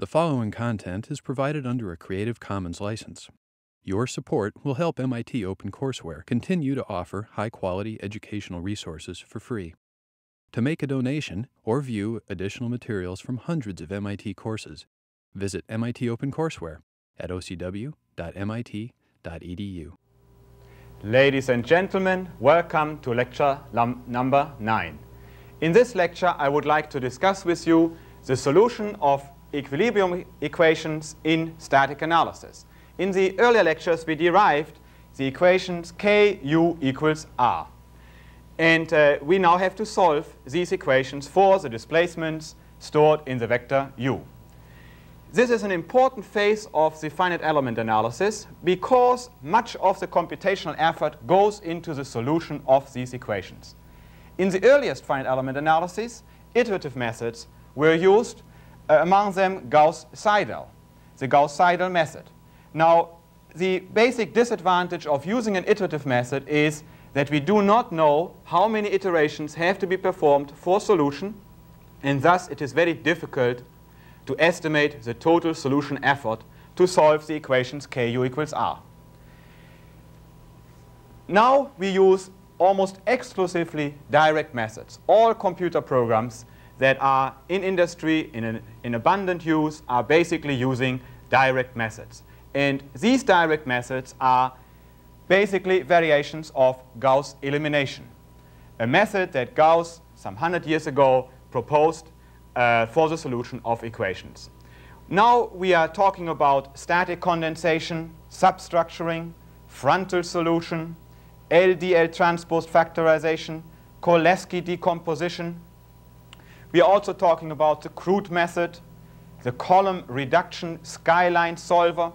The following content is provided under a Creative Commons license. Your support will help MIT OpenCourseware continue to offer high quality educational resources for free. To make a donation or view additional materials from hundreds of MIT courses, visit MIT OpenCourseware at ocw.mit.edu. Ladies and gentlemen, welcome to lecture number 9. In this lecture, I would like to discuss with you the solution of equilibrium equations in static analysis. In the earlier lectures, we derived the equations k, u equals r. And uh, we now have to solve these equations for the displacements stored in the vector u. This is an important phase of the finite element analysis because much of the computational effort goes into the solution of these equations. In the earliest finite element analysis, iterative methods were used uh, among them Gauss-Seidel, the Gauss-Seidel method. Now, the basic disadvantage of using an iterative method is that we do not know how many iterations have to be performed for solution, and thus it is very difficult to estimate the total solution effort to solve the equations ku equals r. Now we use almost exclusively direct methods. All computer programs that are in industry, in, an, in abundant use, are basically using direct methods. And these direct methods are basically variations of Gauss elimination, a method that Gauss, some hundred years ago, proposed uh, for the solution of equations. Now we are talking about static condensation, substructuring, frontal solution, LDL transpose factorization, Cholesky decomposition, we are also talking about the Crout method, the column reduction skyline solver.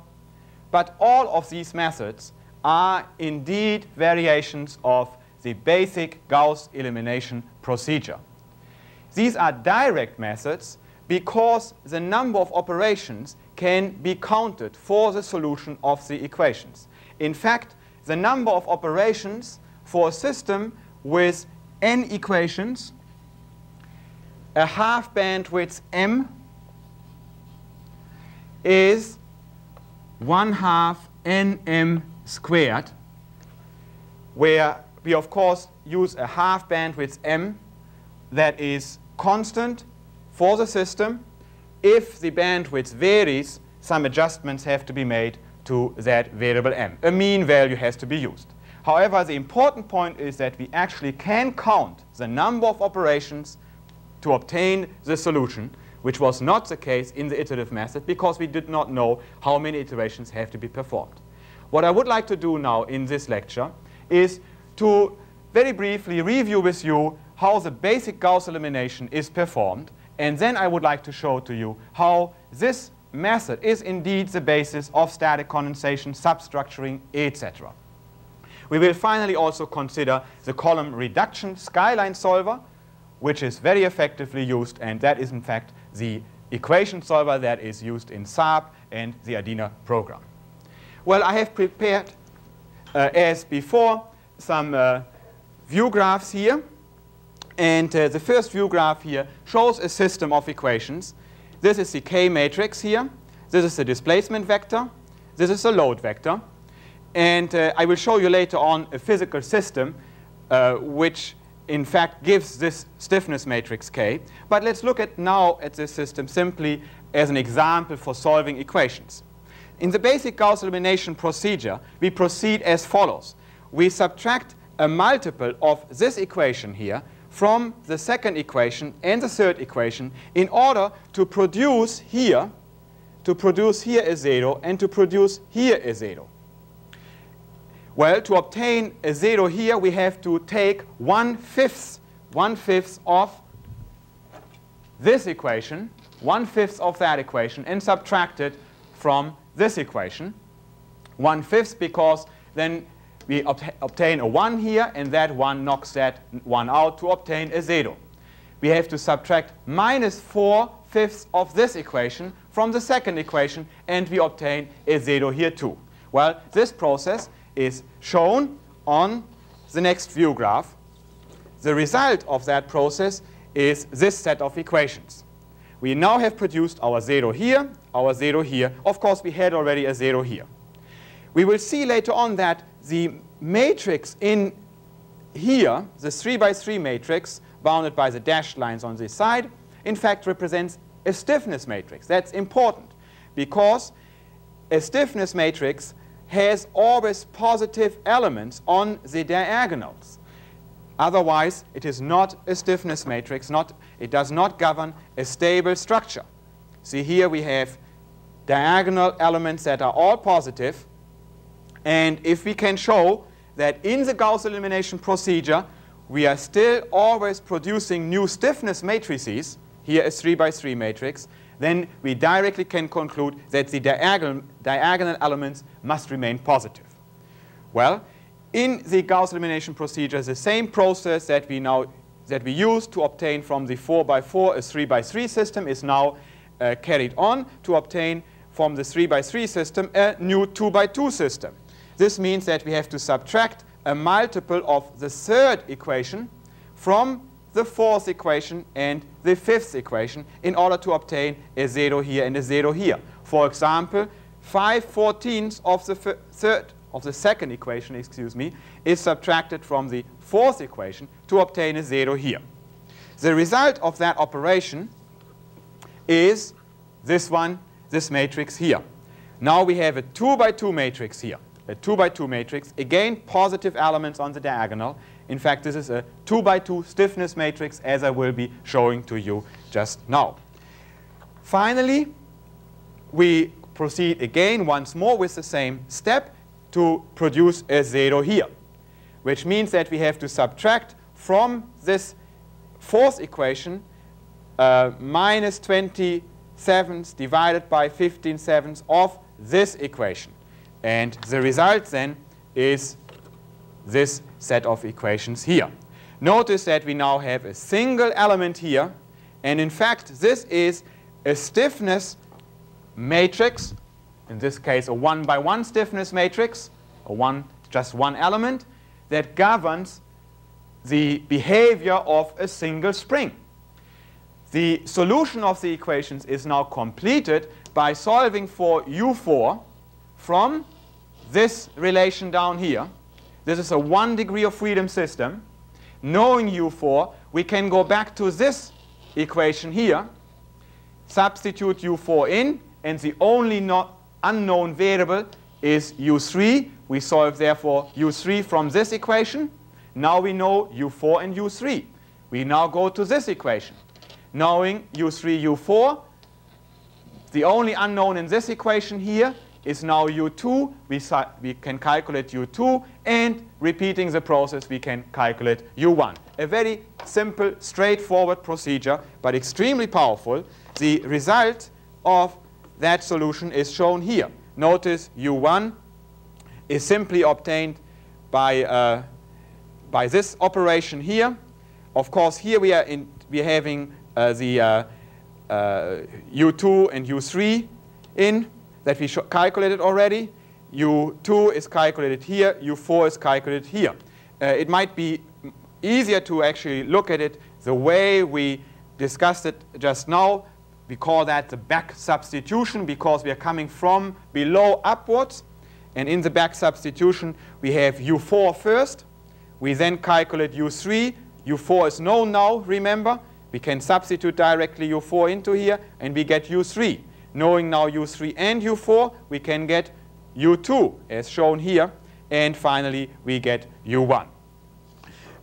But all of these methods are indeed variations of the basic Gauss elimination procedure. These are direct methods because the number of operations can be counted for the solution of the equations. In fact, the number of operations for a system with n equations a half bandwidth m is 1 half nm squared, where we, of course, use a half bandwidth m that is constant for the system. If the bandwidth varies, some adjustments have to be made to that variable m. A mean value has to be used. However, the important point is that we actually can count the number of operations to obtain the solution, which was not the case in the iterative method because we did not know how many iterations have to be performed. What I would like to do now in this lecture is to very briefly review with you how the basic Gauss elimination is performed, and then I would like to show to you how this method is indeed the basis of static condensation, substructuring, etc. We will finally also consider the column reduction skyline solver, which is very effectively used, and that is in fact the equation solver that is used in SAP and the ADINA program. Well, I have prepared, uh, as before, some uh, view graphs here. And uh, the first view graph here shows a system of equations. This is the K matrix here. This is the displacement vector. This is the load vector. And uh, I will show you later on a physical system uh, which in fact gives this stiffness matrix K. But let's look at now at this system simply as an example for solving equations. In the basic Gauss elimination procedure, we proceed as follows. We subtract a multiple of this equation here from the second equation and the third equation in order to produce here, to produce here a zero and to produce here a zero. Well, to obtain a zero here, we have to take one-fifth one fifth of this equation, one-fifth of that equation, and subtract it from this equation. One-fifth because then we obtain a 1 here, and that 1 knocks that 1 out to obtain a 0. We have to subtract minus 4 fifths of this equation from the second equation, and we obtain a 0 here too. Well, this process is shown on the next view graph. The result of that process is this set of equations. We now have produced our 0 here, our 0 here. Of course, we had already a 0 here. We will see later on that the matrix in here, the 3 by 3 matrix, bounded by the dashed lines on this side, in fact represents a stiffness matrix. That's important because a stiffness matrix has always positive elements on the diagonals. Otherwise, it is not a stiffness matrix. Not, it does not govern a stable structure. See here we have diagonal elements that are all positive. And if we can show that in the Gauss elimination procedure, we are still always producing new stiffness matrices, here a 3 by 3 matrix, then we directly can conclude that the diagonal, diagonal elements must remain positive. Well, in the Gauss elimination procedure, the same process that we now that we use to obtain from the 4 by 4 a 3 by 3 system is now uh, carried on to obtain from the 3 by 3 system a new 2 by 2 system. This means that we have to subtract a multiple of the third equation from the fourth equation and the fifth equation in order to obtain a 0 here and a 0 here. For example, 5 fourteenths of the third of the second equation, excuse me, is subtracted from the fourth equation to obtain a 0 here. The result of that operation is this one, this matrix here. Now we have a 2 by 2 matrix here a 2 by 2 matrix. Again, positive elements on the diagonal. In fact, this is a 2 by 2 stiffness matrix, as I will be showing to you just now. Finally, we proceed again once more with the same step to produce a 0 here, which means that we have to subtract from this fourth equation uh, minus 20 sevenths divided by 15 sevenths of this equation. And the result then is this set of equations here. Notice that we now have a single element here. And in fact, this is a stiffness matrix, in this case a one by one stiffness matrix, a one, just one element, that governs the behavior of a single spring. The solution of the equations is now completed by solving for u4 from this relation down here, this is a one degree of freedom system. Knowing u4, we can go back to this equation here, substitute u4 in, and the only not unknown variable is u3. We solve, therefore, u3 from this equation. Now we know u4 and u3. We now go to this equation. Knowing u3, u4, the only unknown in this equation here is now u2. We, we can calculate u2. And repeating the process, we can calculate u1. A very simple, straightforward procedure, but extremely powerful. The result of that solution is shown here. Notice u1 is simply obtained by, uh, by this operation here. Of course, here we are, in, we are having uh, the uh, u2 uh, and u3 in that we calculated already. U2 is calculated here. U4 is calculated here. Uh, it might be easier to actually look at it the way we discussed it just now. We call that the back substitution because we are coming from below upwards. And in the back substitution, we have U4 first. We then calculate U3. U4 is known now, remember. We can substitute directly U4 into here, and we get U3. Knowing now U3 and U4, we can get U2 as shown here. And finally, we get U1.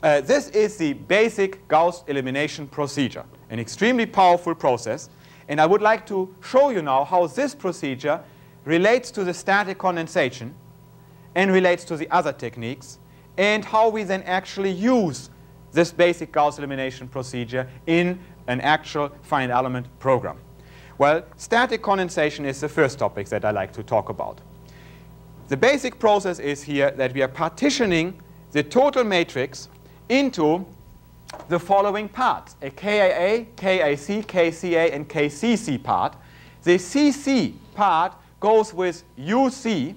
Uh, this is the basic Gauss elimination procedure, an extremely powerful process. And I would like to show you now how this procedure relates to the static condensation and relates to the other techniques, and how we then actually use this basic Gauss elimination procedure in an actual finite element program. Well, static condensation is the first topic that I like to talk about. The basic process is here that we are partitioning the total matrix into the following parts, a KAA, KAC, KCA, and KCC part. The CC part goes with UC,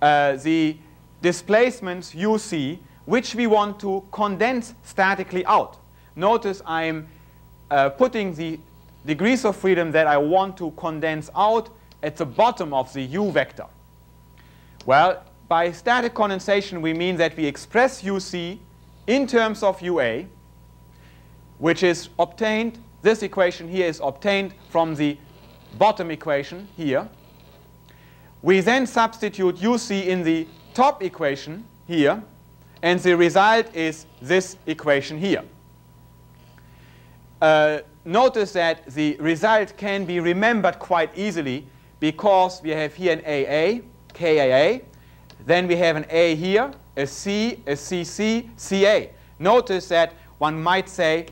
uh, the displacements UC, which we want to condense statically out. Notice I'm uh, putting the degrees of freedom that I want to condense out at the bottom of the U vector? Well, by static condensation, we mean that we express UC in terms of UA, which is obtained, this equation here is obtained from the bottom equation here. We then substitute UC in the top equation here, and the result is this equation here. Uh, notice that the result can be remembered quite easily because we have here an AA, KAA, then we have an A here, a C, a CC, CA. Notice that one might say,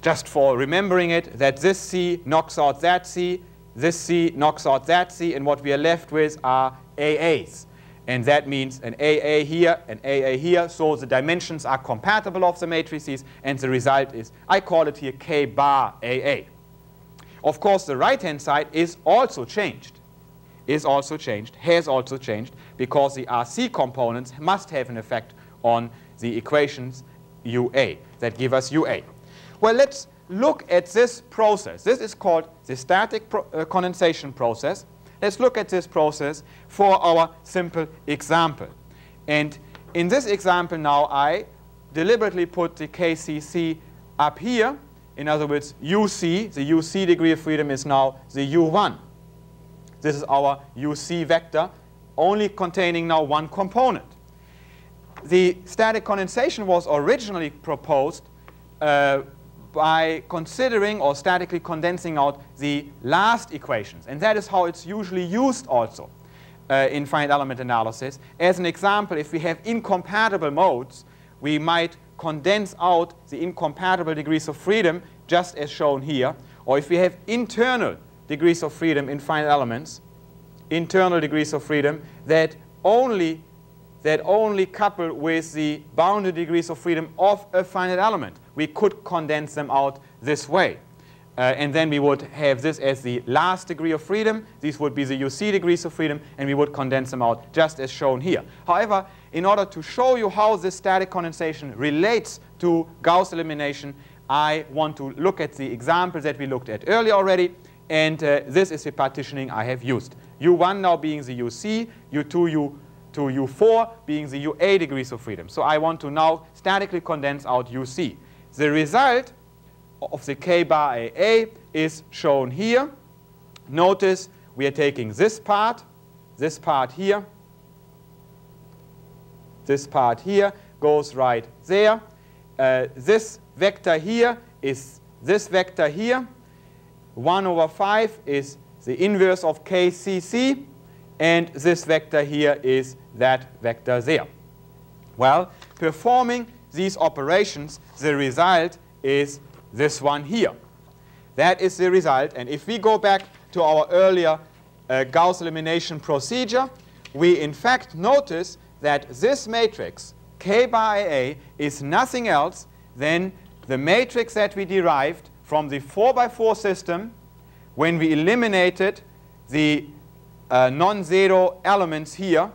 just for remembering it, that this C knocks out that C, this C knocks out that C, and what we are left with are AAs. And that means an AA here, an AA here, so the dimensions are compatible of the matrices, and the result is, I call it here K bar AA. Of course, the right-hand side is also changed, is also changed, has also changed, because the RC components must have an effect on the equations UA that give us UA. Well, let's look at this process. This is called the static pro uh, condensation process. Let's look at this process for our simple example. And in this example now, I deliberately put the KCC up here. In other words, UC, the UC degree of freedom is now the U1. This is our UC vector, only containing now one component. The static condensation was originally proposed uh, by considering or statically condensing out the last equations. And that is how it's usually used also uh, in finite element analysis. As an example, if we have incompatible modes, we might condense out the incompatible degrees of freedom, just as shown here. Or if we have internal degrees of freedom in finite elements, internal degrees of freedom that only that only couple with the bounded degrees of freedom of a finite element. We could condense them out this way. Uh, and then we would have this as the last degree of freedom. These would be the UC degrees of freedom, and we would condense them out just as shown here. However, in order to show you how this static condensation relates to Gauss elimination, I want to look at the example that we looked at earlier already, and uh, this is the partitioning I have used. U1 now being the UC, U2, U to U4 being the UA degrees of freedom. So I want to now statically condense out UC. The result of the K bar AA is shown here. Notice we are taking this part, this part here, this part here goes right there. Uh, this vector here is this vector here. 1 over 5 is the inverse of KCC. And this vector here is that vector there. Well, performing these operations, the result is this one here. That is the result. And if we go back to our earlier uh, Gauss elimination procedure, we in fact notice that this matrix, K by A, is nothing else than the matrix that we derived from the 4 by 4 system when we eliminated the uh, non-zero elements here.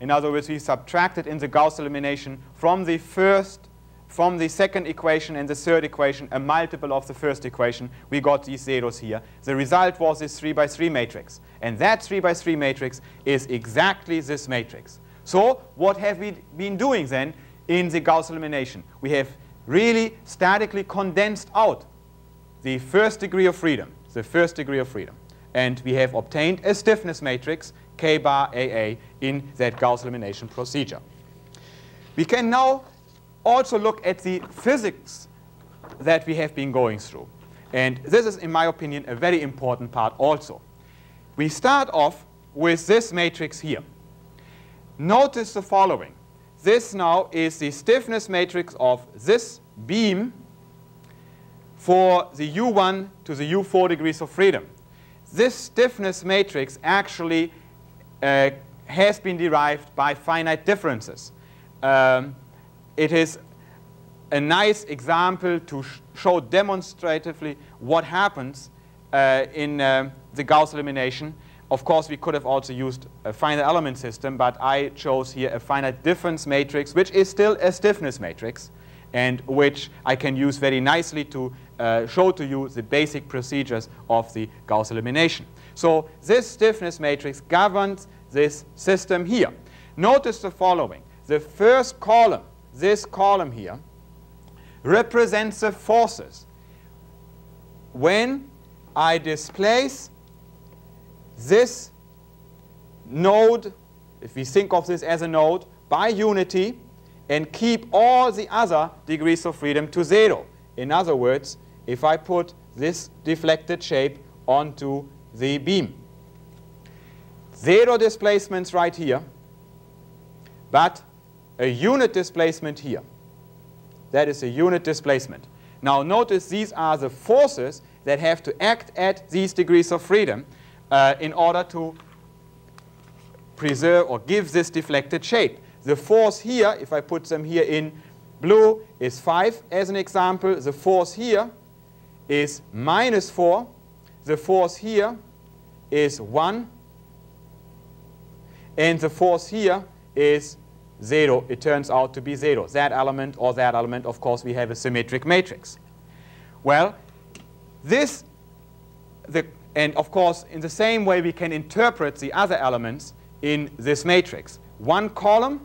In other words, we subtracted in the Gauss elimination from the first, from the second equation and the third equation, a multiple of the first equation. We got these zeros here. The result was this 3 by 3 matrix. And that 3 by 3 matrix is exactly this matrix. So what have we been doing then in the Gauss elimination? We have really statically condensed out the first degree of freedom, the first degree of freedom and we have obtained a stiffness matrix, K bar AA, in that Gauss elimination procedure. We can now also look at the physics that we have been going through. And this is, in my opinion, a very important part also. We start off with this matrix here. Notice the following. This now is the stiffness matrix of this beam for the U1 to the U4 degrees of freedom this stiffness matrix actually uh, has been derived by finite differences. Um, it is a nice example to sh show demonstratively what happens uh, in uh, the Gauss elimination. Of course, we could have also used a finite element system, but I chose here a finite difference matrix, which is still a stiffness matrix. And which I can use very nicely to uh, show to you the basic procedures of the Gauss elimination. So this stiffness matrix governs this system here. Notice the following. The first column, this column here, represents the forces. When I displace this node, if we think of this as a node, by unity and keep all the other degrees of freedom to zero. In other words, if I put this deflected shape onto the beam. Zero displacements right here, but a unit displacement here. That is a unit displacement. Now notice these are the forces that have to act at these degrees of freedom uh, in order to preserve or give this deflected shape. The force here, if I put them here in blue, is 5 as an example. The force here is minus 4. The force here is 1. And the force here is 0. It turns out to be 0. That element or that element, of course, we have a symmetric matrix. Well, this, the, and of course, in the same way we can interpret the other elements in this matrix. One column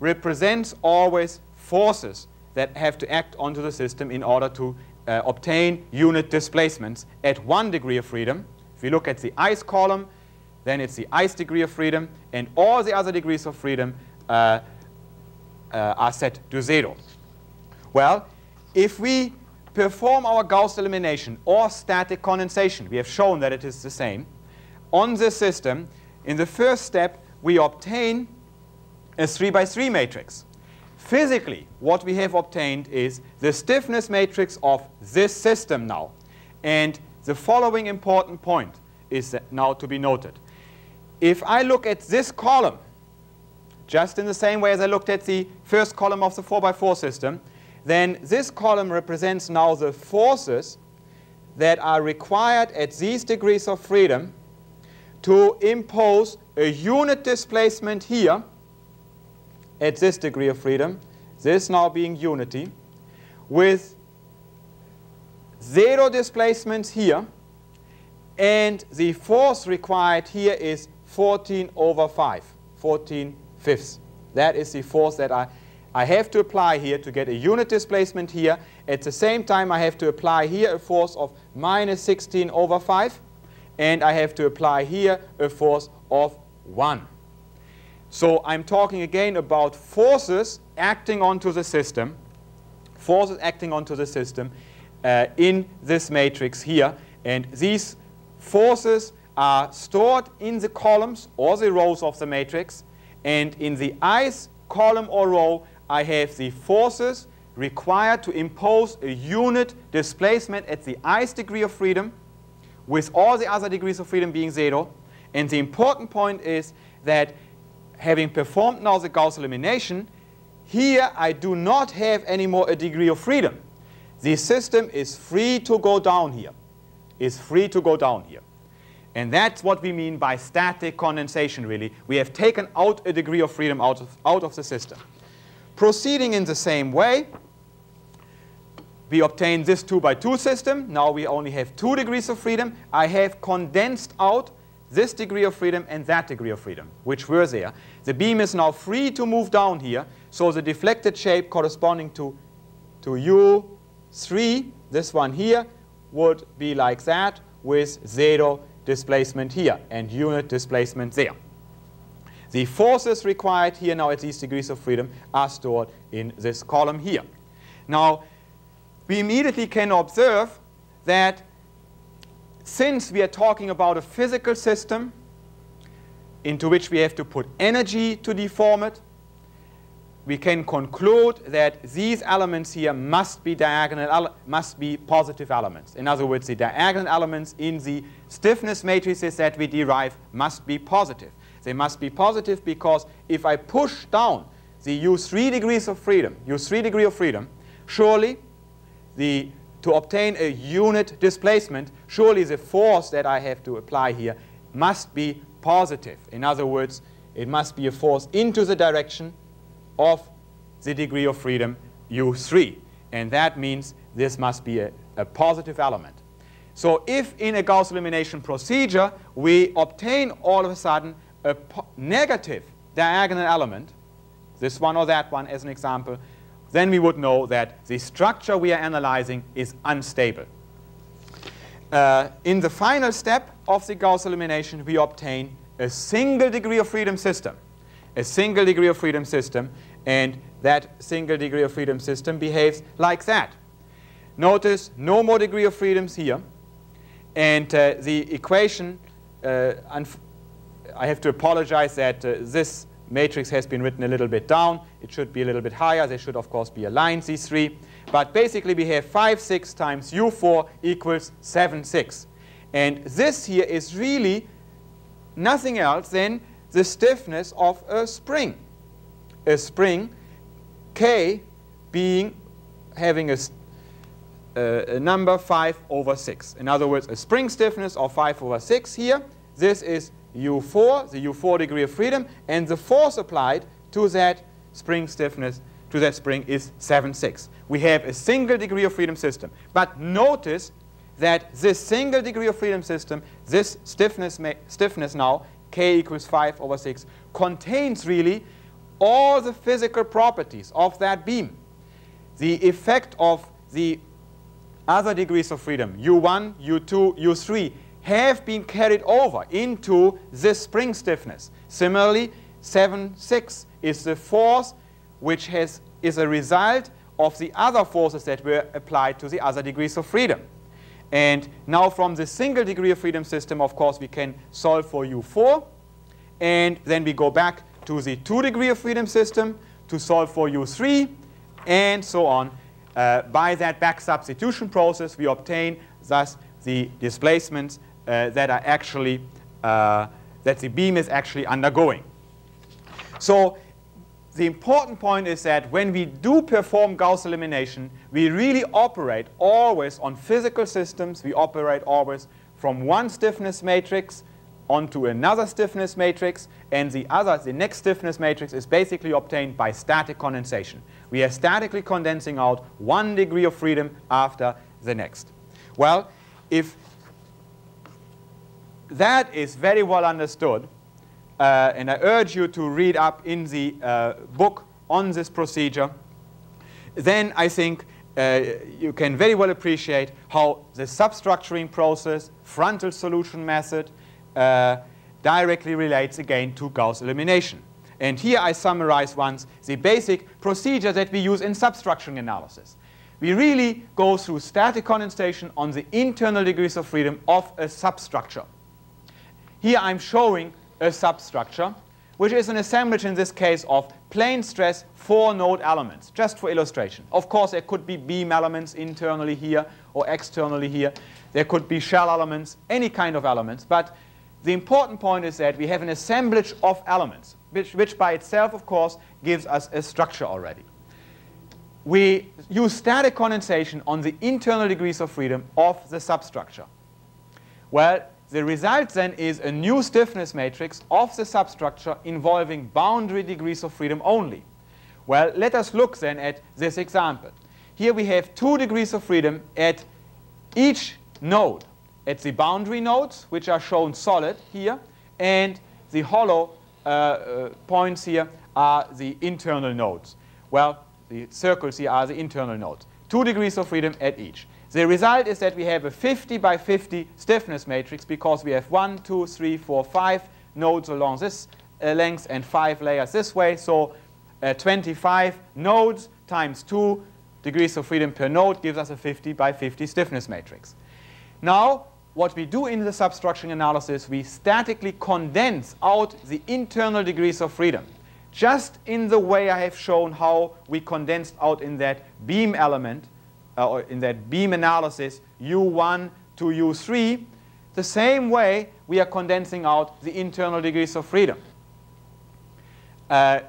represents always forces that have to act onto the system in order to uh, obtain unit displacements at one degree of freedom. If we look at the ice column, then it's the ice degree of freedom, and all the other degrees of freedom uh, uh, are set to zero. Well, if we perform our Gauss elimination or static condensation, we have shown that it is the same, on this system, in the first step, we obtain a 3 by 3 matrix. Physically, what we have obtained is the stiffness matrix of this system now. And the following important point is now to be noted. If I look at this column, just in the same way as I looked at the first column of the 4 by 4 system, then this column represents now the forces that are required at these degrees of freedom to impose a unit displacement here at this degree of freedom, this now being unity, with zero displacements here, and the force required here is 14 over 5, 14 fifths. That is the force that I, I have to apply here to get a unit displacement here. At the same time, I have to apply here a force of minus 16 over 5, and I have to apply here a force of 1. So I'm talking again about forces acting onto the system, forces acting onto the system uh, in this matrix here. And these forces are stored in the columns or the rows of the matrix. And in the ice column or row, I have the forces required to impose a unit displacement at the ice degree of freedom, with all the other degrees of freedom being zero. And the important point is that having performed now the Gauss elimination, here I do not have anymore a degree of freedom. The system is free to go down here, is free to go down here. And that's what we mean by static condensation, really. We have taken out a degree of freedom out of, out of the system. Proceeding in the same way, we obtain this 2 by 2 system. Now we only have 2 degrees of freedom. I have condensed out this degree of freedom and that degree of freedom, which were there. The beam is now free to move down here, so the deflected shape corresponding to, to U3, this one here, would be like that with zero displacement here and unit displacement there. The forces required here now at these degrees of freedom are stored in this column here. Now, we immediately can observe that since we are talking about a physical system into which we have to put energy to deform it, we can conclude that these elements here must be diagonal, must be positive elements. In other words, the diagonal elements in the stiffness matrices that we derive must be positive. They must be positive because if I push down the U3 degrees of freedom, U3 degree of freedom, surely the to obtain a unit displacement, surely the force that I have to apply here must be positive. In other words, it must be a force into the direction of the degree of freedom U3. And that means this must be a, a positive element. So if in a Gauss elimination procedure we obtain all of a sudden a negative diagonal element, this one or that one as an example, then we would know that the structure we are analyzing is unstable. Uh, in the final step of the Gauss elimination, we obtain a single degree of freedom system. A single degree of freedom system, and that single degree of freedom system behaves like that. Notice no more degree of freedoms here. And uh, the equation, uh, I have to apologize that uh, this matrix has been written a little bit down. It should be a little bit higher. There should, of course, be a line, these three. But basically, we have 5, 6 times u4 equals 7, 6. And this here is really nothing else than the stiffness of a spring. A spring, k being having a, uh, a number 5 over 6. In other words, a spring stiffness of 5 over 6 here. This is u4, the u4 degree of freedom, and the force applied to that spring stiffness, to that spring is 7, 6. We have a single degree of freedom system. But notice that this single degree of freedom system, this stiffness, stiffness now, k equals 5 over 6, contains really all the physical properties of that beam. The effect of the other degrees of freedom, u1, u2, u3, have been carried over into this spring stiffness. Similarly, 7, 6 is the force which has, is a result of the other forces that were applied to the other degrees of freedom. And now from the single degree of freedom system, of course, we can solve for U4. And then we go back to the two degree of freedom system to solve for U3, and so on. Uh, by that back substitution process, we obtain thus the displacements that are actually, uh, that the beam is actually undergoing. So the important point is that when we do perform Gauss elimination, we really operate always on physical systems. We operate always from one stiffness matrix onto another stiffness matrix, and the other, the next stiffness matrix is basically obtained by static condensation. We are statically condensing out one degree of freedom after the next. Well, if that is very well understood, uh, and I urge you to read up in the uh, book on this procedure, then I think uh, you can very well appreciate how the substructuring process, frontal solution method, uh, directly relates again to Gauss elimination. And here I summarize once the basic procedure that we use in substructuring analysis. We really go through static condensation on the internal degrees of freedom of a substructure. Here I'm showing a substructure, which is an assemblage in this case of plane stress four node elements, just for illustration. Of course, there could be beam elements internally here or externally here. There could be shell elements, any kind of elements. But the important point is that we have an assemblage of elements, which, which by itself, of course, gives us a structure already. We use static condensation on the internal degrees of freedom of the substructure. Well, the result then is a new stiffness matrix of the substructure involving boundary degrees of freedom only. Well, let us look then at this example. Here we have two degrees of freedom at each node. At the boundary nodes, which are shown solid here, and the hollow uh, uh, points here are the internal nodes. Well, the circles here are the internal nodes. Two degrees of freedom at each. The result is that we have a 50 by 50 stiffness matrix because we have 1, 2, 3, 4, 5 nodes along this uh, length and 5 layers this way. So uh, 25 nodes times 2 degrees of freedom per node gives us a 50 by 50 stiffness matrix. Now, what we do in the substructuring analysis, we statically condense out the internal degrees of freedom. Just in the way I have shown how we condensed out in that beam element uh, in that beam analysis, U1 to U3, the same way we are condensing out the internal degrees of freedom. Uh,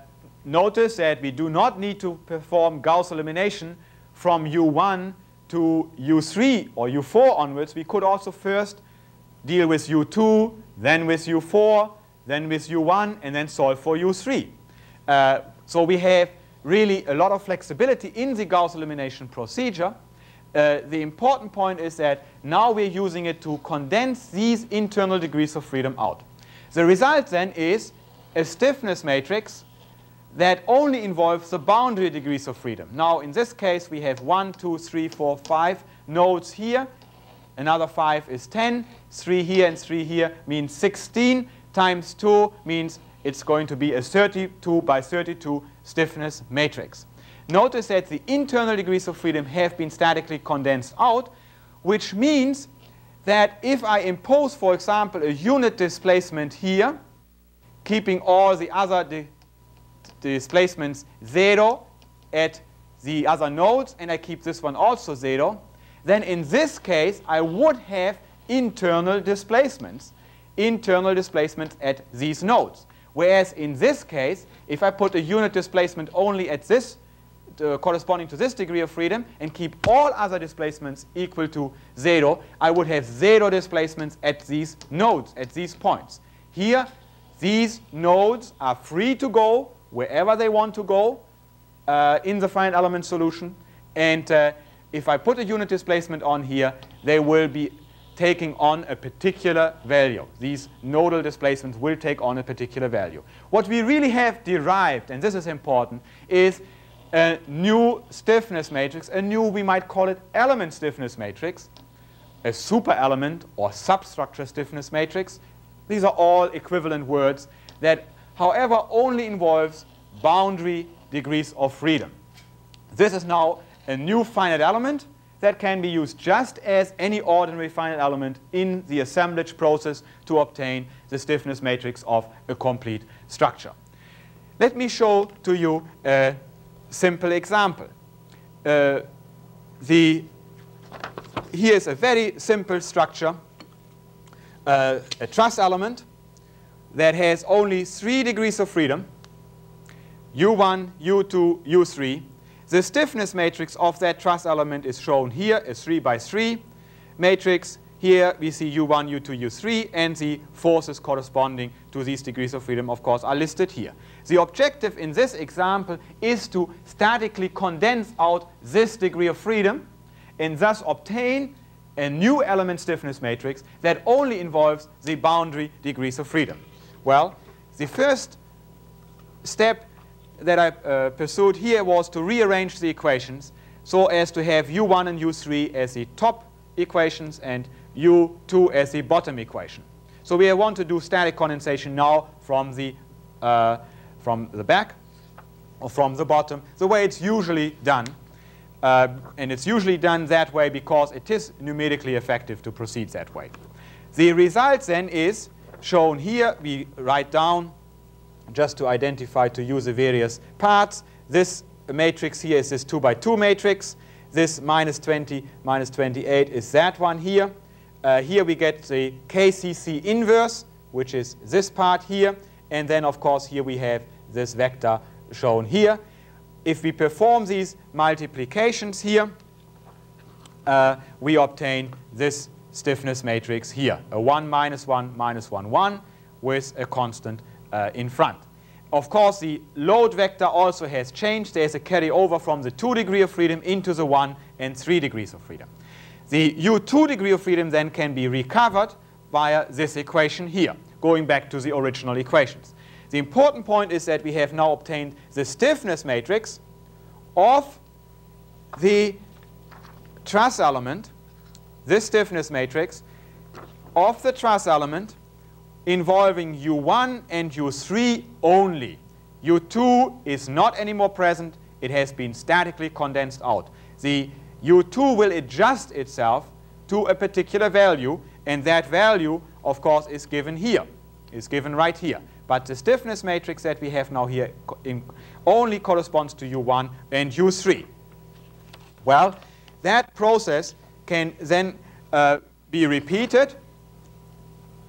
notice that we do not need to perform Gauss elimination from U1 to U3 or U4 onwards. We could also first deal with U2, then with U4, then with U1, and then solve for U3. Uh, so we have really a lot of flexibility in the Gauss elimination procedure. Uh, the important point is that now we're using it to condense these internal degrees of freedom out. The result then is a stiffness matrix that only involves the boundary degrees of freedom. Now, in this case, we have 1, 2, 3, 4, 5 nodes here. Another 5 is 10. 3 here and 3 here means 16 times 2 means it's going to be a 32 by 32 stiffness matrix. Notice that the internal degrees of freedom have been statically condensed out, which means that if I impose, for example, a unit displacement here, keeping all the other di displacements zero at the other nodes, and I keep this one also zero, then in this case, I would have internal displacements, internal displacements at these nodes. Whereas in this case, if I put a unit displacement only at this, uh, corresponding to this degree of freedom, and keep all other displacements equal to 0, I would have 0 displacements at these nodes, at these points. Here, these nodes are free to go wherever they want to go uh, in the finite element solution. And uh, if I put a unit displacement on here, they will be taking on a particular value. These nodal displacements will take on a particular value. What we really have derived, and this is important, is a new stiffness matrix, a new, we might call it element stiffness matrix, a super element or substructure stiffness matrix. These are all equivalent words that, however, only involves boundary degrees of freedom. This is now a new finite element that can be used just as any ordinary finite element in the assemblage process to obtain the stiffness matrix of a complete structure. Let me show to you a simple example. Uh, the, here's a very simple structure, uh, a truss element that has only three degrees of freedom, U1, U2, U3, the stiffness matrix of that truss element is shown here, a 3 by 3 matrix. Here we see U1, U2, U3, and the forces corresponding to these degrees of freedom, of course, are listed here. The objective in this example is to statically condense out this degree of freedom and thus obtain a new element stiffness matrix that only involves the boundary degrees of freedom. Well, the first step that I uh, pursued here was to rearrange the equations so as to have u1 and u3 as the top equations and u2 as the bottom equation. So we want to do static condensation now from the, uh, from the back or from the bottom, the way it's usually done. Uh, and it's usually done that way because it is numerically effective to proceed that way. The result then is shown here. We write down just to identify to use the various parts. This matrix here is this 2 by 2 matrix. This minus 20, minus 28 is that one here. Uh, here we get the KCC inverse, which is this part here. And then, of course, here we have this vector shown here. If we perform these multiplications here, uh, we obtain this stiffness matrix here, a 1 minus 1 minus 1, 1 with a constant uh, in front. Of course, the load vector also has changed. There's a carryover from the 2 degree of freedom into the 1 and 3 degrees of freedom. The u2 degree of freedom then can be recovered via this equation here, going back to the original equations. The important point is that we have now obtained the stiffness matrix of the truss element, this stiffness matrix of the truss element involving U1 and U3 only. U2 is not anymore present. It has been statically condensed out. The U2 will adjust itself to a particular value, and that value, of course, is given here, is given right here. But the stiffness matrix that we have now here only corresponds to U1 and U3. Well, that process can then uh, be repeated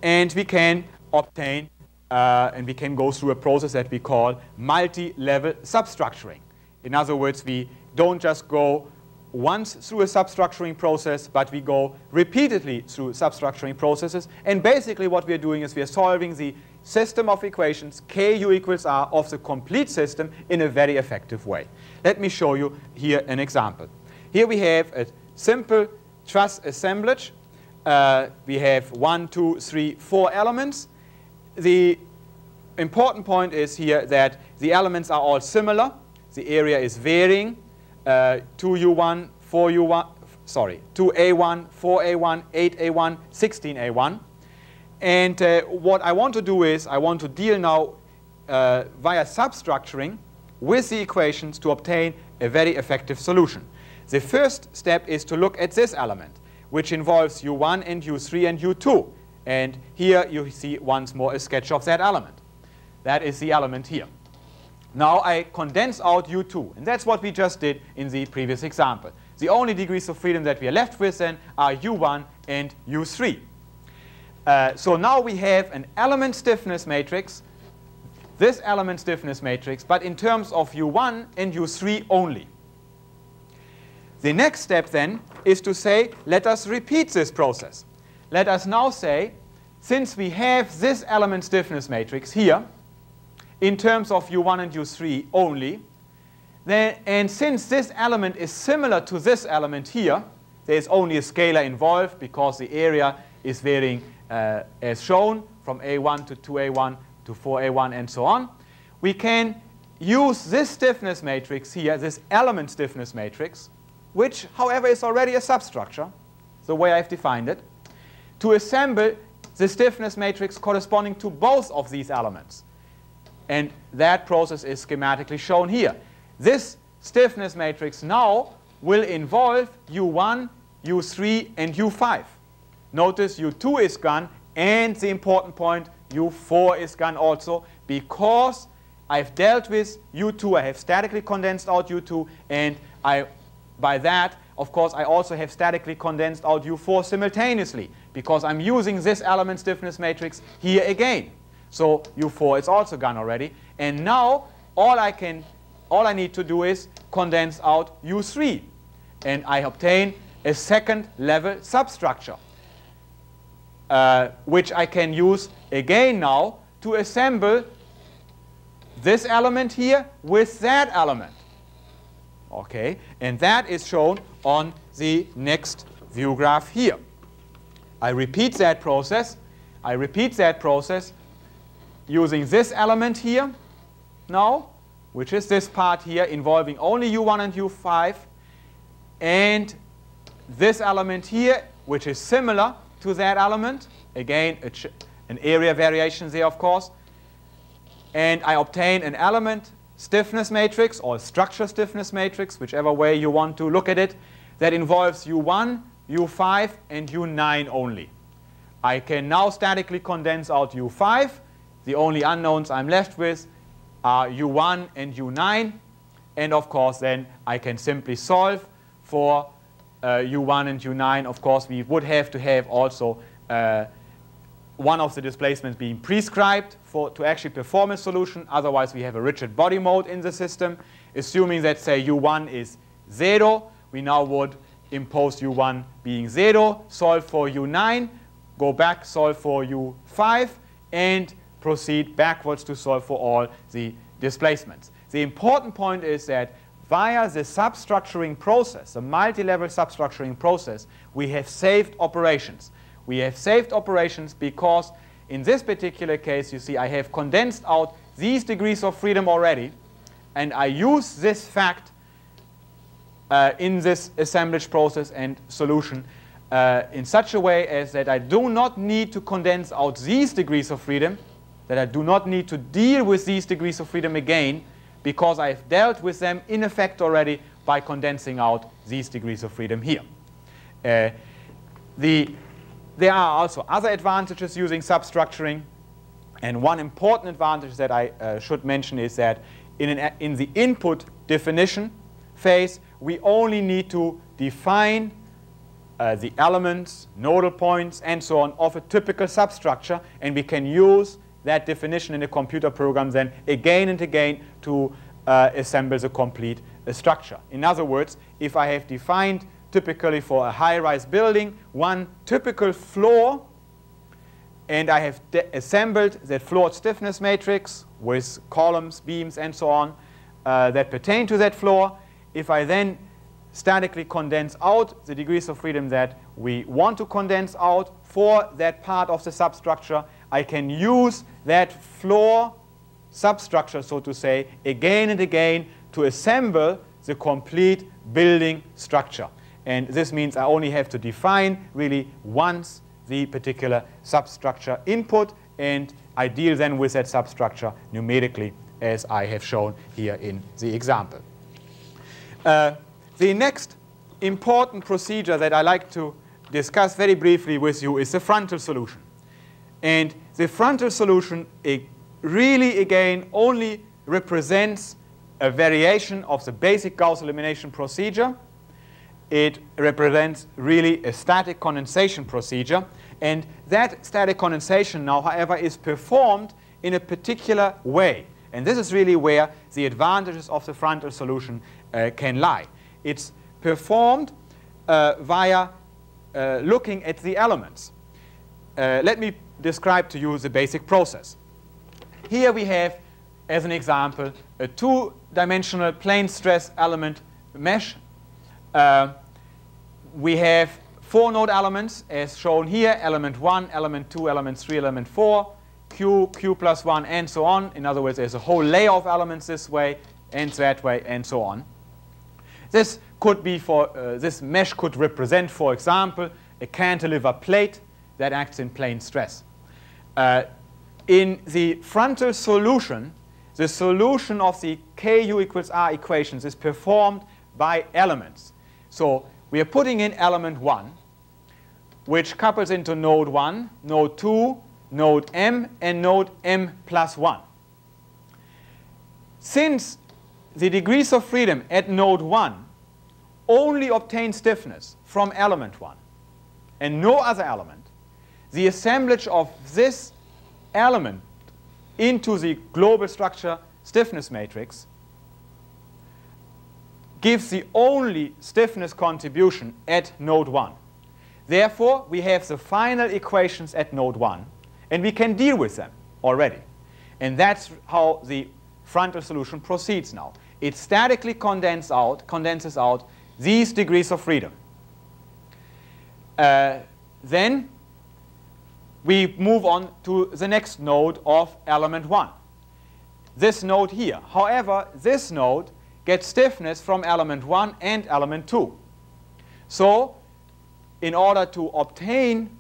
and we can obtain uh, and we can go through a process that we call multi-level substructuring. In other words, we don't just go once through a substructuring process, but we go repeatedly through substructuring processes. And basically what we are doing is we are solving the system of equations ku equals r of the complete system in a very effective way. Let me show you here an example. Here we have a simple truss assemblage. Uh, we have one, two, three, four elements. The important point is here that the elements are all similar. The area is varying. Uh, 2u1, 4u1, sorry, 2a1, 4a1, 8a1, 16a1. And uh, what I want to do is I want to deal now uh, via substructuring with the equations to obtain a very effective solution. The first step is to look at this element, which involves u1 and u3 and u2. And here you see once more a sketch of that element. That is the element here. Now I condense out u2, and that's what we just did in the previous example. The only degrees of freedom that we are left with then are u1 and u3. Uh, so now we have an element stiffness matrix, this element stiffness matrix, but in terms of U1 and U3 only. The next step then is to say, let us repeat this process. Let us now say, since we have this element stiffness matrix here, in terms of U1 and U3 only, then, and since this element is similar to this element here, there is only a scalar involved because the area is varying uh, as shown from A1 to 2A1 to 4A1 and so on, we can use this stiffness matrix here, this element stiffness matrix, which, however, is already a substructure, the way I've defined it, to assemble the stiffness matrix corresponding to both of these elements. And that process is schematically shown here. This stiffness matrix now will involve U1, U3, and U5. Notice U2 is gone, and the important point, U4 is gone also, because I've dealt with U2, I have statically condensed out U2, and I, by that, of course, I also have statically condensed out U4 simultaneously, because I'm using this element stiffness matrix here again. So U4 is also gone already. And now, all I, can, all I need to do is condense out U3. And I obtain a second level substructure uh, which I can use again now to assemble this element here with that element. Okay, and that is shown on the next view graph here. I repeat that process. I repeat that process using this element here now, which is this part here involving only u1 and u5, and this element here, which is similar to that element. Again, an area variation there, of course. And I obtain an element stiffness matrix or structure stiffness matrix, whichever way you want to look at it, that involves U1, U5, and U9 only. I can now statically condense out U5. The only unknowns I'm left with are U1 and U9. And of course, then I can simply solve for uh, U1 and U9, of course, we would have to have also uh, one of the displacements being prescribed for, to actually perform a solution. Otherwise, we have a rigid body mode in the system. Assuming that, say, U1 is 0, we now would impose U1 being 0, solve for U9, go back, solve for U5, and proceed backwards to solve for all the displacements. The important point is that via the substructuring process, the multi-level substructuring process, we have saved operations. We have saved operations because in this particular case, you see, I have condensed out these degrees of freedom already, and I use this fact uh, in this assemblage process and solution uh, in such a way as that I do not need to condense out these degrees of freedom, that I do not need to deal with these degrees of freedom again, because I've dealt with them in effect already by condensing out these degrees of freedom here. Uh, the, there are also other advantages using substructuring. And one important advantage that I uh, should mention is that in, an, in the input definition phase, we only need to define uh, the elements, nodal points, and so on of a typical substructure, and we can use that definition in a computer program then again and again to uh, assemble the complete a structure. In other words, if I have defined typically for a high-rise building one typical floor and I have assembled that floor stiffness matrix with columns, beams, and so on uh, that pertain to that floor, if I then statically condense out the degrees of freedom that we want to condense out for that part of the substructure, I can use that floor substructure, so to say, again and again to assemble the complete building structure. And this means I only have to define really once the particular substructure input, and I deal then with that substructure numerically as I have shown here in the example. Uh, the next important procedure that I like to discuss very briefly with you is the frontal solution. And the frontal solution really, again, only represents a variation of the basic Gauss elimination procedure. It represents really a static condensation procedure. And that static condensation now, however, is performed in a particular way. And this is really where the advantages of the frontal solution uh, can lie. It's performed uh, via uh, looking at the elements. Uh, let me describe to you the basic process. Here we have, as an example, a two-dimensional plane stress element mesh. Uh, we have four node elements as shown here, element 1, element 2, element 3, element 4, q, q plus 1, and so on. In other words, there's a whole layer of elements this way and that way and so on. This could be for, uh, this mesh could represent, for example, a cantilever plate that acts in plane stress. Uh, in the frontal solution, the solution of the Ku equals R equations is performed by elements. So we are putting in element 1, which couples into node 1, node 2, node M, and node M plus 1. Since the degrees of freedom at node 1 only obtain stiffness from element 1 and no other element, the assemblage of this element into the global structure stiffness matrix gives the only stiffness contribution at node 1. Therefore, we have the final equations at node 1, and we can deal with them already. And that's how the frontal solution proceeds now. It statically condenses out, condenses out these degrees of freedom. Uh, then we move on to the next node of element 1. This node here. However, this node gets stiffness from element 1 and element 2. So in order to obtain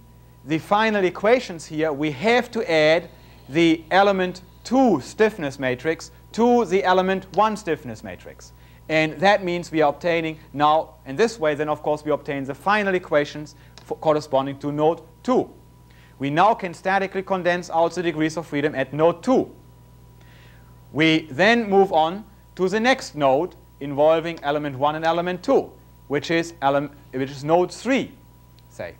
the final equations here, we have to add the element 2 stiffness matrix to the element 1 stiffness matrix. And that means we are obtaining now, in this way, then of course we obtain the final equations corresponding to node 2 we now can statically condense out the degrees of freedom at node 2. We then move on to the next node involving element 1 and element 2, which is, element, which is node 3, say.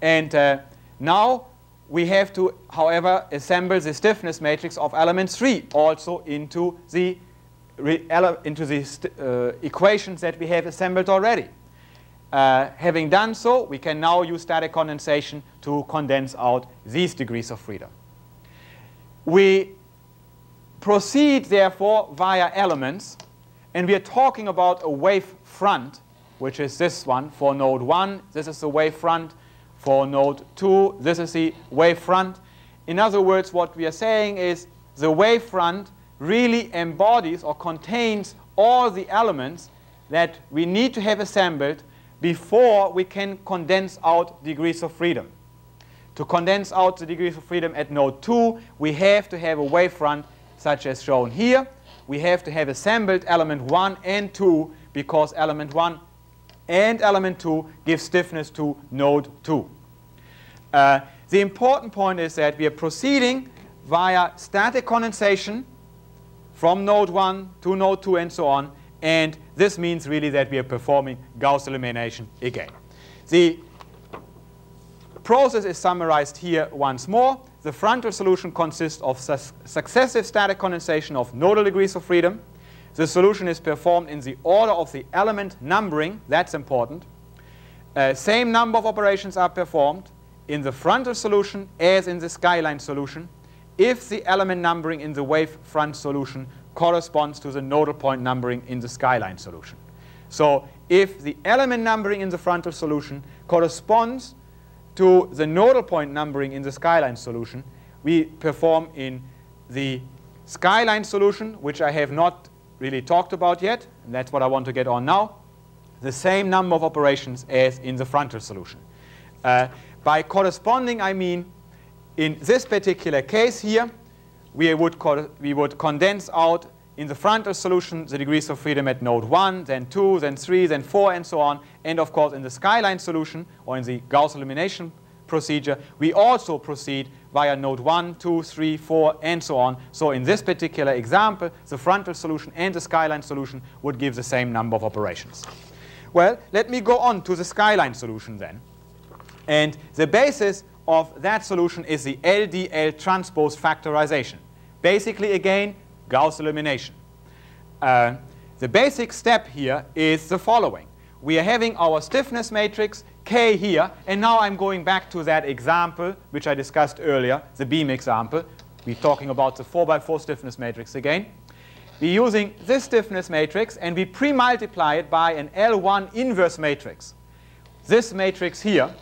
And uh, now we have to, however, assemble the stiffness matrix of element 3 also into the, into the uh, equations that we have assembled already. Uh, having done so, we can now use static condensation to condense out these degrees of freedom. We proceed, therefore, via elements, and we are talking about a wave front, which is this one for node 1. This is the wave front for node 2. This is the wave front. In other words, what we are saying is the wave front really embodies or contains all the elements that we need to have assembled before we can condense out degrees of freedom. To condense out the degrees of freedom at node 2, we have to have a wavefront such as shown here. We have to have assembled element 1 and 2 because element 1 and element 2 give stiffness to node 2. Uh, the important point is that we are proceeding via static condensation from node 1 to node 2 and so on and this means really that we are performing Gauss elimination again. The process is summarized here once more. The frontal solution consists of su successive static condensation of nodal degrees of freedom the solution is performed in the order of the element numbering. That's important. Uh, same number of operations are performed in the frontal solution as in the skyline solution if the element numbering in the wave front solution corresponds to the nodal point numbering in the skyline solution. So if the element numbering in the frontal solution corresponds to the nodal point numbering in the skyline solution, we perform in the skyline solution, which I have not really talked about yet, and that's what I want to get on now, the same number of operations as in the frontal solution. Uh, by corresponding, I mean in this particular case here, we would, we would condense out in the frontal solution the degrees of freedom at node 1, then 2, then 3, then 4, and so on. And of course, in the skyline solution, or in the Gauss elimination procedure, we also proceed via node 1, 2, 3, 4, and so on. So in this particular example, the frontal solution and the skyline solution would give the same number of operations. Well, let me go on to the skyline solution then. And the basis of that solution is the LDL transpose factorization. Basically, again, Gauss elimination. Uh, the basic step here is the following. We are having our stiffness matrix, K here, and now I'm going back to that example which I discussed earlier, the beam example. We're talking about the 4 by 4 stiffness matrix again. We're using this stiffness matrix and we pre-multiply it by an L1 inverse matrix. This matrix here,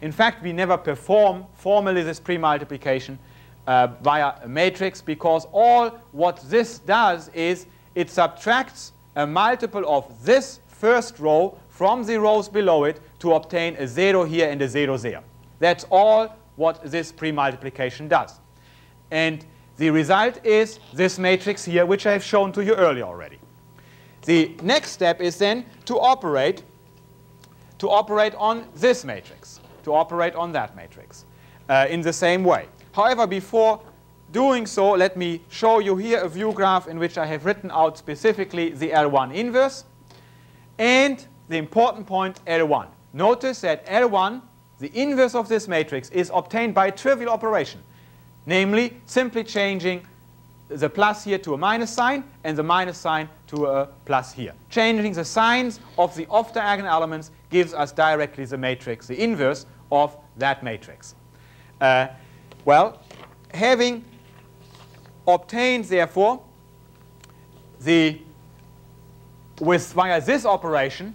in fact, we never perform formally this pre-multiplication uh, via a matrix because all what this does is it subtracts a multiple of this first row from the rows below it to obtain a 0 here and a 0 there. That's all what this pre-multiplication does. And the result is this matrix here, which I have shown to you earlier already. The next step is then to operate, to operate on this matrix, to operate on that matrix uh, in the same way. However, before doing so, let me show you here a view graph in which I have written out specifically the L1 inverse and the important point L1. Notice that L1, the inverse of this matrix, is obtained by a trivial operation, namely simply changing the plus here to a minus sign and the minus sign to a plus here. Changing the signs of the off-diagonal elements gives us directly the matrix, the inverse of that matrix. Uh, well, having obtained, therefore, the with via this operation,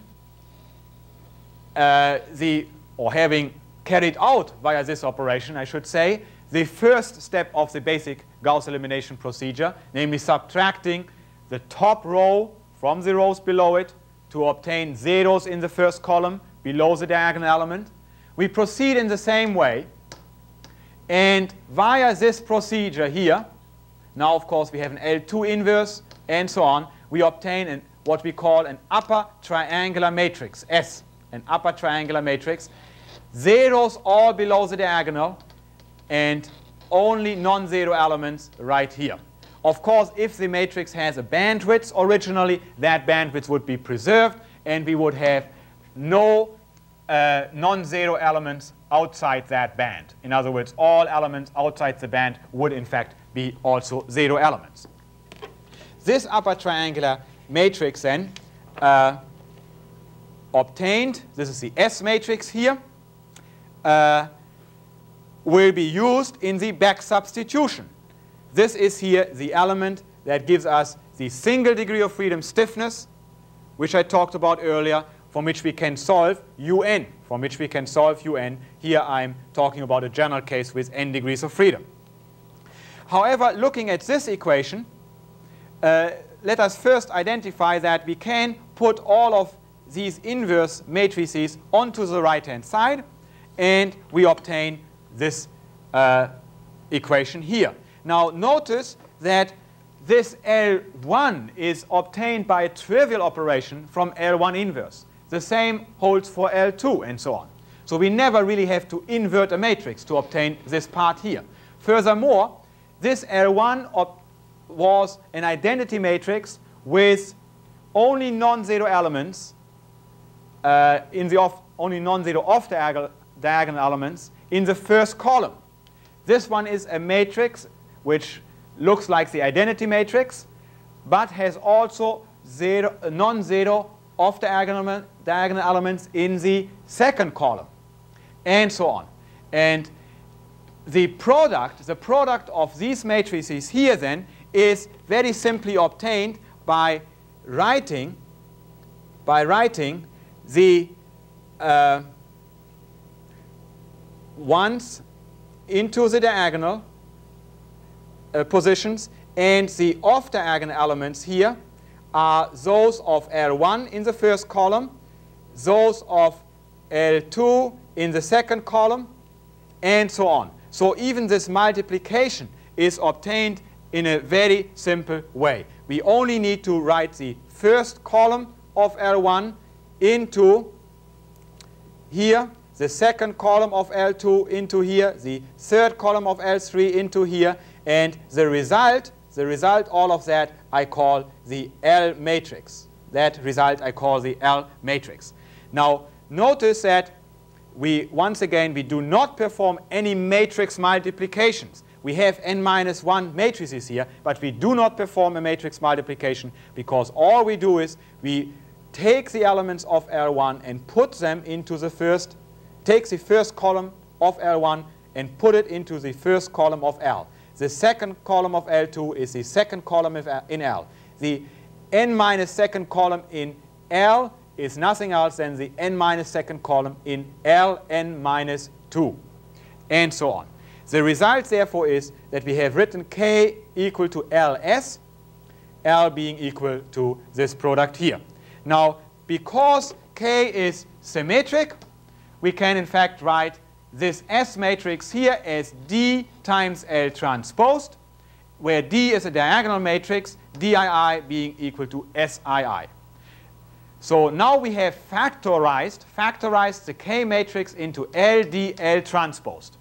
uh, the or having carried out via this operation, I should say, the first step of the basic Gauss elimination procedure, namely subtracting the top row from the rows below it to obtain zeros in the first column below the diagonal element. We proceed in the same way and via this procedure here, now of course we have an L2 inverse and so on, we obtain an, what we call an upper triangular matrix, S, an upper triangular matrix. Zeros all below the diagonal and only non-zero elements right here. Of course, if the matrix has a bandwidth originally, that bandwidth would be preserved and we would have no uh, non-zero elements outside that band. In other words, all elements outside the band would in fact be also zero elements. This upper triangular matrix then uh, obtained, this is the S matrix here, uh, will be used in the back substitution. This is here the element that gives us the single degree of freedom stiffness, which I talked about earlier, from which we can solve un, from which we can solve un. Here I'm talking about a general case with n degrees of freedom. However, looking at this equation, uh, let us first identify that we can put all of these inverse matrices onto the right-hand side, and we obtain this uh, equation here. Now, notice that this L1 is obtained by a trivial operation from L1 inverse. The same holds for L2 and so on. So we never really have to invert a matrix to obtain this part here. Furthermore, this L1 was an identity matrix with only non-zero elements uh, in the off, only non-zero off-diagonal diagonal elements in the first column. This one is a matrix which looks like the identity matrix but has also zero, non-zero off diagonal, elements in the second column, and so on. And the product, the product of these matrices here then is very simply obtained by writing, by writing the uh, ones into the diagonal uh, positions and the off diagonal elements here are those of L1 in the first column, those of L2 in the second column, and so on. So even this multiplication is obtained in a very simple way. We only need to write the first column of L1 into here, the second column of L2 into here, the third column of L3 into here, and the result, the result, all of that I call the L matrix. That result I call the L matrix. Now, notice that we, once again, we do not perform any matrix multiplications. We have n minus 1 matrices here, but we do not perform a matrix multiplication because all we do is we take the elements of L1 and put them into the first, take the first column of L1 and put it into the first column of L. The second column of L2 is the second column in L. The n minus second column in L is nothing else than the n minus second column in Ln minus 2, and so on. The result, therefore, is that we have written k equal to Ls, L being equal to this product here. Now, because k is symmetric, we can, in fact, write this S matrix here as D times L transposed, where D is a diagonal matrix, DII being equal to SII. So now we have factorized, factorized the K matrix into LDL transposed.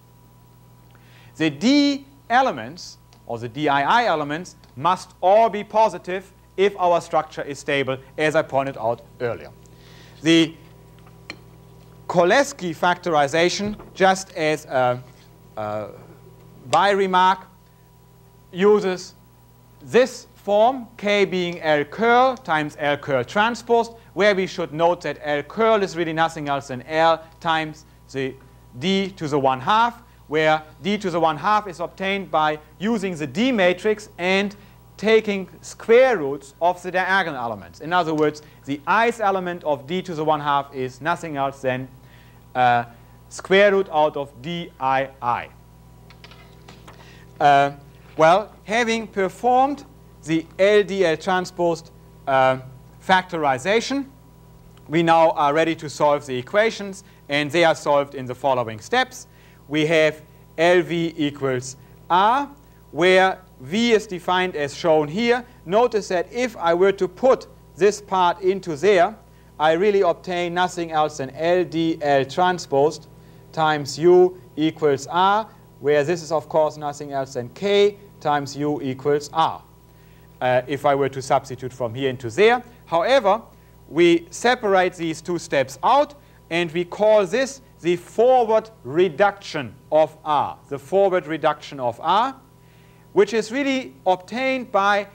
The D elements, or the DII elements, must all be positive if our structure is stable, as I pointed out earlier. The Cholesky factorization, just as a, a by remark, uses this form, k being L curl times L curl transposed, where we should note that L curl is really nothing else than L times the d to the 1 half, where d to the 1 half is obtained by using the D matrix and taking square roots of the diagonal elements. In other words, the ith element of d to the 1 half is nothing else than uh, square root out of dii. Uh, well, having performed the LDL transposed uh, factorization, we now are ready to solve the equations, and they are solved in the following steps. We have LV equals R, where V is defined as shown here. Notice that if I were to put this part into there, I really obtain nothing else than LDL transposed times U equals R, where this is, of course, nothing else than K times U equals R. Uh, if I were to substitute from here into there. However, we separate these two steps out, and we call this the forward reduction of R, the forward reduction of R which is really obtained by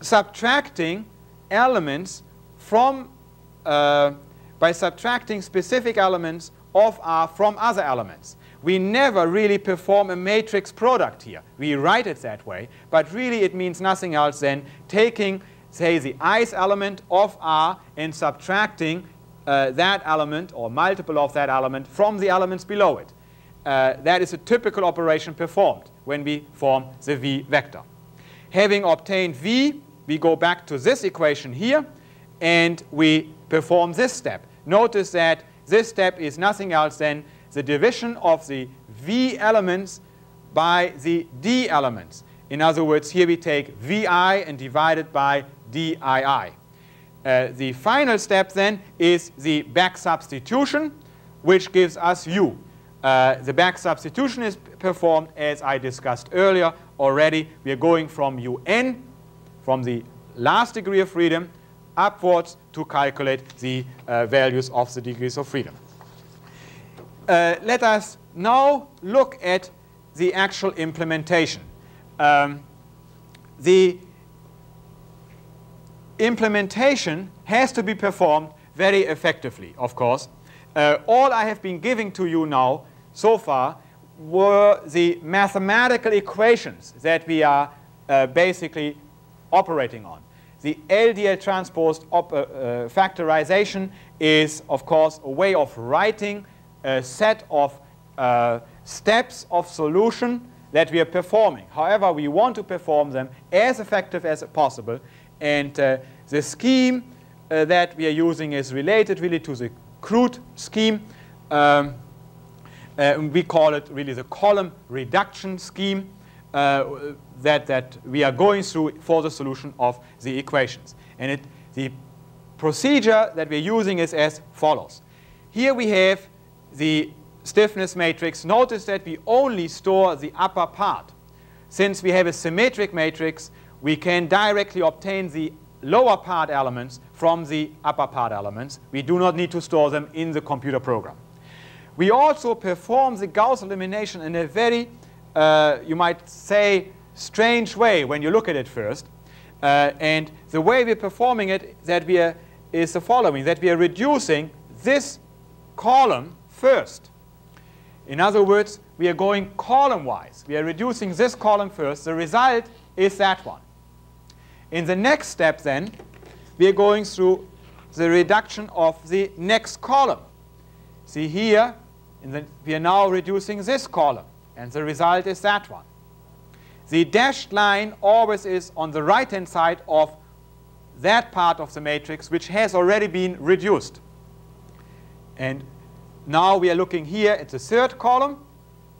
subtracting elements from, uh, by subtracting specific elements of R from other elements. We never really perform a matrix product here. We write it that way, but really it means nothing else than taking, say, the ith element of R and subtracting uh, that element or multiple of that element from the elements below it uh, that is a typical operation performed when we form the V vector. Having obtained V, we go back to this equation here, and we perform this step. Notice that this step is nothing else than the division of the V elements by the D elements. In other words, here we take VI and divide it by DII. Uh, the final step then is the back substitution, which gives us U. Uh, the back substitution is performed as I discussed earlier already. We are going from un, from the last degree of freedom, upwards to calculate the uh, values of the degrees of freedom. Uh, let us now look at the actual implementation. Um, the implementation has to be performed very effectively, of course. Uh, all I have been giving to you now so far were the mathematical equations that we are uh, basically operating on. The LDL transposed uh, uh, factorization is, of course, a way of writing a set of uh, steps of solution that we are performing. However, we want to perform them as effective as possible. And uh, the scheme uh, that we are using is related really to the Crout scheme. Um, uh, we call it really the column reduction scheme uh, that, that we are going through for the solution of the equations. And it, the procedure that we're using is as follows. Here we have the stiffness matrix. Notice that we only store the upper part. Since we have a symmetric matrix, we can directly obtain the lower part elements from the upper part elements. We do not need to store them in the computer program. We also perform the Gauss elimination in a very, uh, you might say, strange way when you look at it first. Uh, and the way we're performing it that we are, is the following, that we are reducing this column first. In other words, we are going column-wise. We are reducing this column first. The result is that one. In the next step, then, we are going through the reduction of the next column. See here, the, we are now reducing this column, and the result is that one. The dashed line always is on the right-hand side of that part of the matrix which has already been reduced. And now we are looking here at the third column,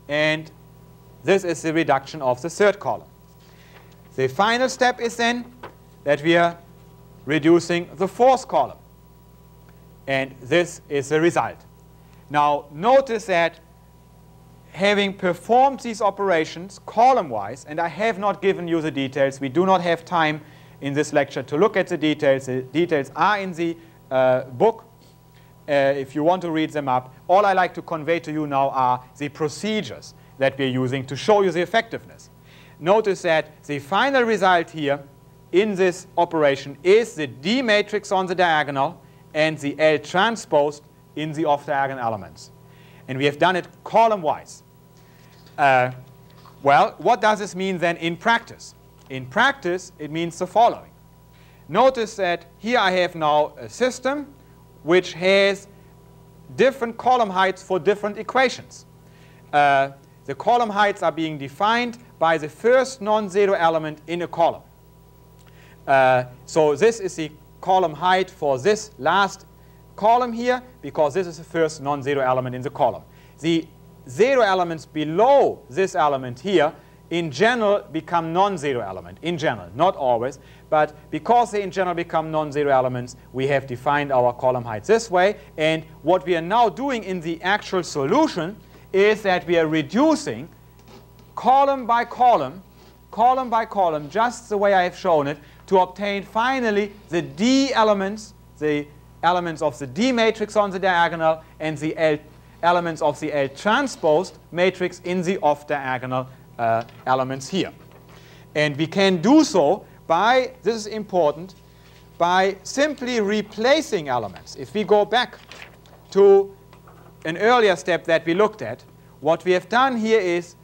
and this is the reduction of the third column. The final step is then that we are reducing the fourth column. And this is the result. Now, notice that having performed these operations column-wise, and I have not given you the details, we do not have time in this lecture to look at the details. The details are in the uh, book uh, if you want to read them up. All I like to convey to you now are the procedures that we're using to show you the effectiveness. Notice that the final result here in this operation is the D matrix on the diagonal and the L transposed in the off-diagonal elements. And we have done it column-wise. Uh, well, what does this mean then in practice? In practice, it means the following. Notice that here I have now a system which has different column heights for different equations. Uh, the column heights are being defined by the first non-zero element in a column. Uh, so this is the column height for this last column here because this is the first non-zero element in the column. The zero elements below this element here in general become non-zero element, in general, not always, but because they in general become non-zero elements, we have defined our column height this way, and what we are now doing in the actual solution is that we are reducing column by column, column by column, just the way I have shown it, to obtain finally the D elements, the elements of the D matrix on the diagonal and the L elements of the L transposed matrix in the off diagonal uh, elements here. And we can do so by, this is important, by simply replacing elements. If we go back to an earlier step that we looked at, what we have done here is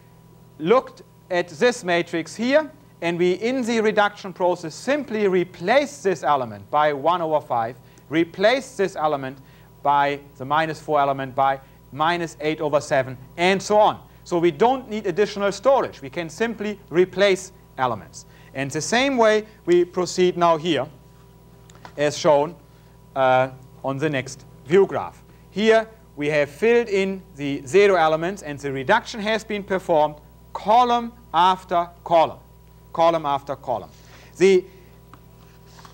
looked at this matrix here and we, in the reduction process, simply replace this element by 1 over 5, replace this element by the minus 4 element by minus 8 over 7, and so on. So we don't need additional storage. We can simply replace elements. And the same way we proceed now here, as shown uh, on the next view graph. Here we have filled in the zero elements, and the reduction has been performed column after column column after column. The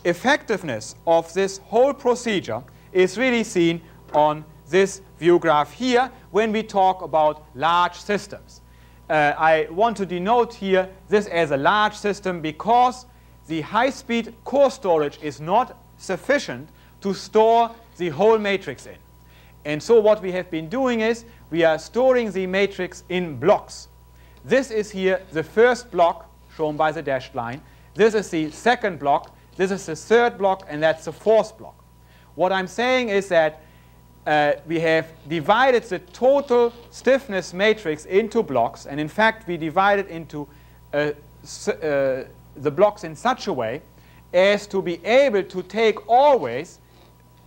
effectiveness of this whole procedure is really seen on this view graph here when we talk about large systems. Uh, I want to denote here this as a large system because the high-speed core storage is not sufficient to store the whole matrix in. And so what we have been doing is we are storing the matrix in blocks. This is here the first block shown by the dashed line. This is the second block, this is the third block, and that's the fourth block. What I'm saying is that uh, we have divided the total stiffness matrix into blocks, and in fact we divided into uh, uh, the blocks in such a way as to be able to take always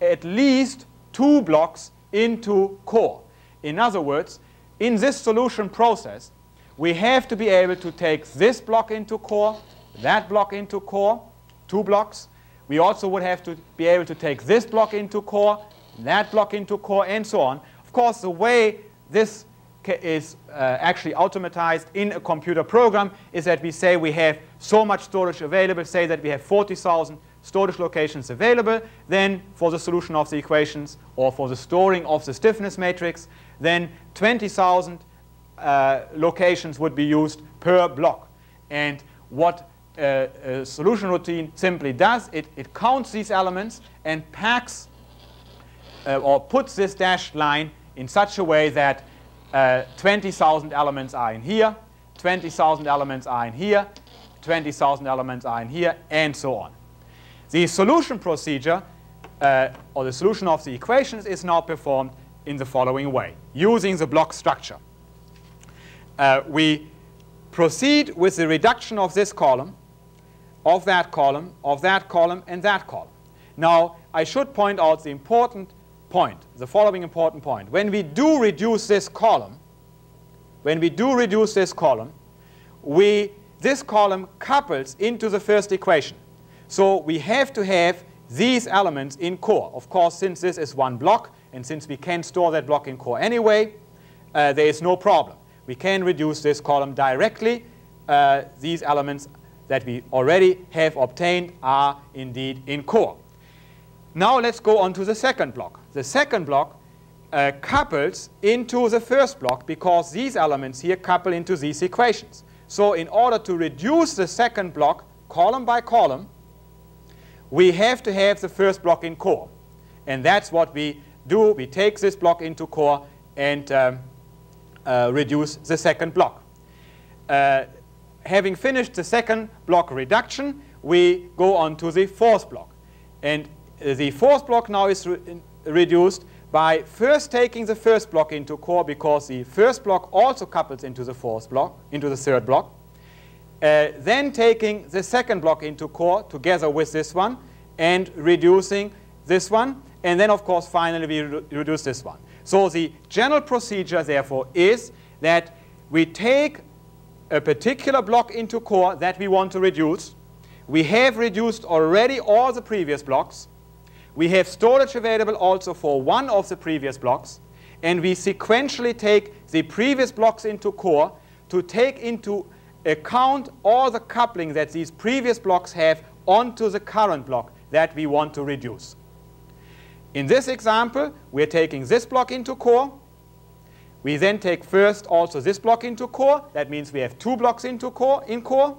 at least two blocks into core. In other words, in this solution process, we have to be able to take this block into core, that block into core, two blocks. We also would have to be able to take this block into core, that block into core, and so on. Of course, the way this is uh, actually automatized in a computer program is that we say we have so much storage available, say that we have 40,000 storage locations available, then for the solution of the equations or for the storing of the stiffness matrix, then 20,000 uh, locations would be used per block. And what uh, a solution routine simply does, it, it counts these elements and packs uh, or puts this dashed line in such a way that uh, 20,000 elements are in here, 20,000 elements are in here, 20,000 elements are in here, and so on. The solution procedure, uh, or the solution of the equations, is now performed in the following way, using the block structure. Uh, we proceed with the reduction of this column, of that column, of that column, and that column. Now, I should point out the important point, the following important point. When we do reduce this column, when we do reduce this column, we, this column couples into the first equation. So we have to have these elements in core. Of course, since this is one block, and since we can store that block in core anyway, uh, there is no problem. We can reduce this column directly. Uh, these elements that we already have obtained are indeed in core. Now let's go on to the second block. The second block uh, couples into the first block because these elements here couple into these equations. So in order to reduce the second block column by column, we have to have the first block in core. And that's what we do. We take this block into core and um, uh, reduce the second block. Uh, having finished the second block reduction, we go on to the fourth block. And the fourth block now is re reduced by first taking the first block into core because the first block also couples into the fourth block, into the third block. Uh, then taking the second block into core together with this one and reducing this one. And then, of course, finally, we re reduce this one. So the general procedure, therefore, is that we take a particular block into core that we want to reduce. We have reduced already all the previous blocks. We have storage available also for one of the previous blocks. And we sequentially take the previous blocks into core to take into account all the coupling that these previous blocks have onto the current block that we want to reduce. In this example, we're taking this block into core. We then take first also this block into core. That means we have two blocks into core, in core.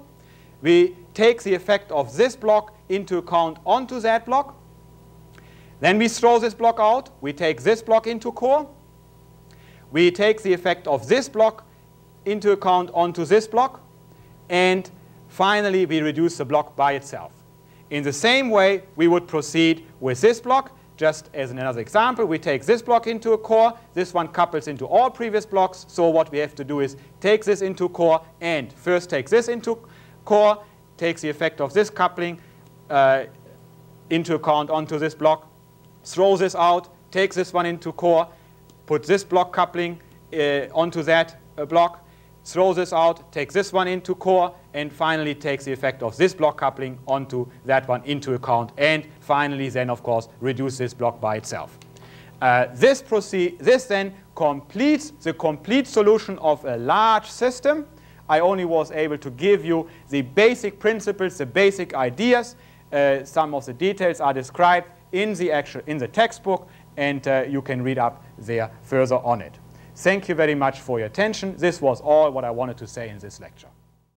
We take the effect of this block into account onto that block. Then we throw this block out. We take this block into core. We take the effect of this block into account onto this block. And finally, we reduce the block by itself. In the same way, we would proceed with this block. Just as in another example, we take this block into a core. This one couples into all previous blocks. So what we have to do is take this into core and first take this into core, takes the effect of this coupling uh, into account onto this block, throw this out, take this one into core, put this block coupling uh, onto that uh, block, throw this out, take this one into core, and finally takes the effect of this block coupling onto that one into account, and finally then, of course, reduce this block by itself. Uh, this, this then completes the complete solution of a large system. I only was able to give you the basic principles, the basic ideas. Uh, some of the details are described in the, actual, in the textbook, and uh, you can read up there further on it. Thank you very much for your attention. This was all what I wanted to say in this lecture.